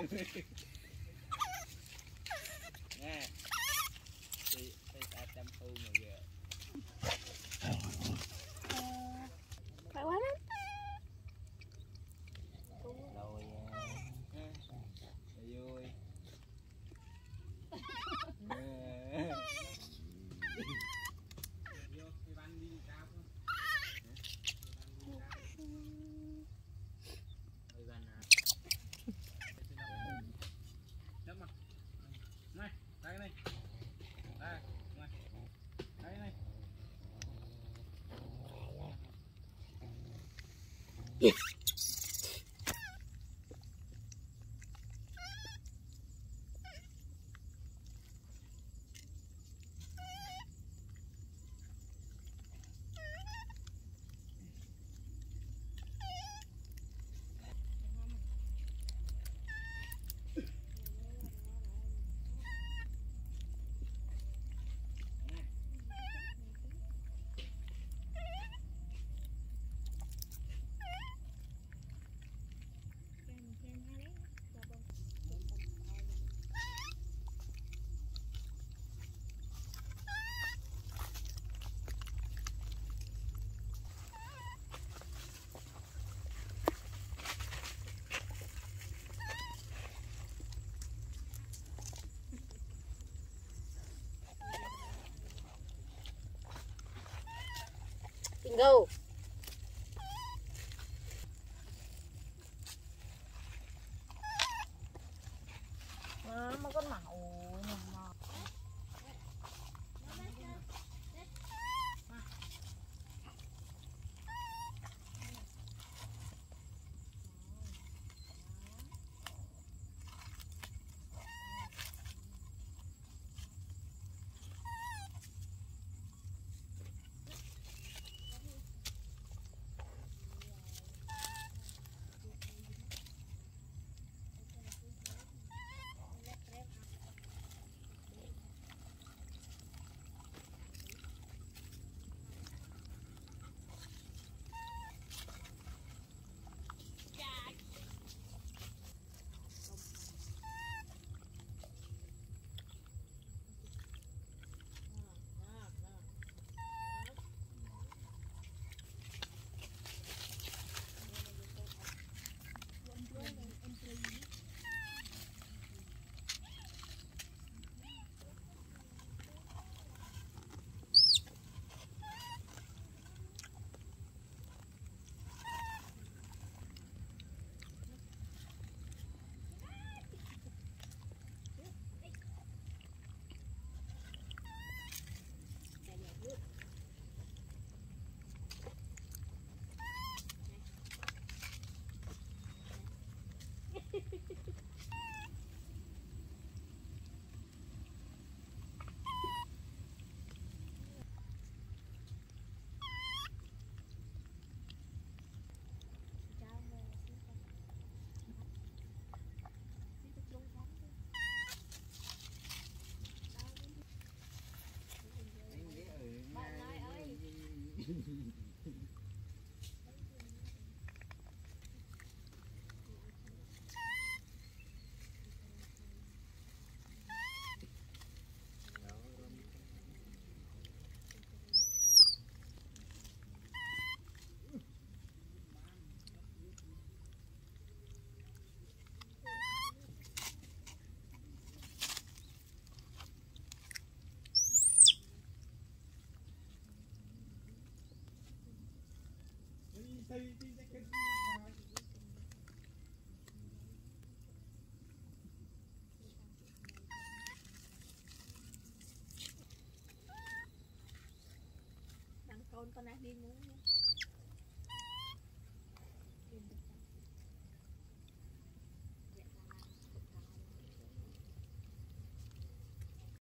Olha Bingo. À, Mm-hmm. pernah bingung